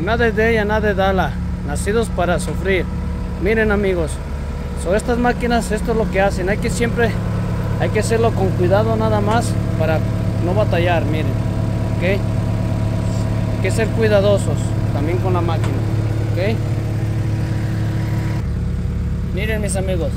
Another day, another dala. Nacidos para sufrir. Miren amigos, son estas máquinas, esto es lo que hacen. Hay que siempre, hay que hacerlo con cuidado nada más para no batallar, miren. ¿Ok? Hay que ser cuidadosos también con la máquina. ¿Ok? Miren mis amigos.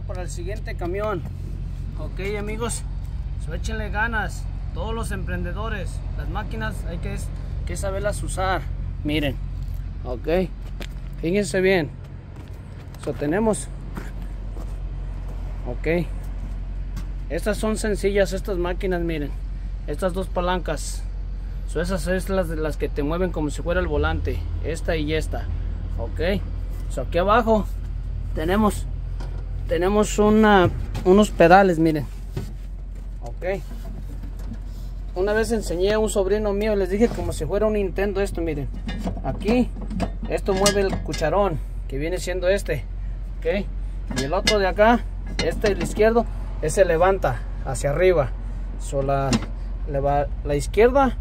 Para el siguiente camión. Ok amigos, so échenle ganas. Todos los emprendedores, las máquinas hay que, saberlas usar. Miren, ok, fíjense bien. So tenemos, ok, estas son sencillas, estas máquinas, miren, estas dos palancas. So esas es las, que te mueven como si fuera el volante, esta y esta, ok. Aquí abajo tenemos tenemos una, unos pedales, miren. Ok. Una vez enseñé a un sobrino mío, les dije como si fuera un Nintendo esto, miren. Aquí, esto mueve el cucharón, que viene siendo este. Ok. Y el otro de acá, este el izquierdo, ese levanta hacia arriba. So, la, la, la izquierda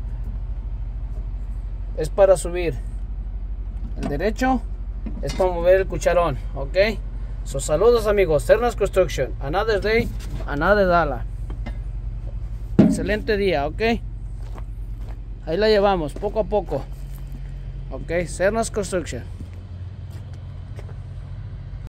es para subir. El derecho es para mover el cucharón, ok. So, saludos amigos, Cernas Construction, another day, another dala. Excelente día, ok. Ahí la llevamos, poco a poco. Ok, Cernas Construction.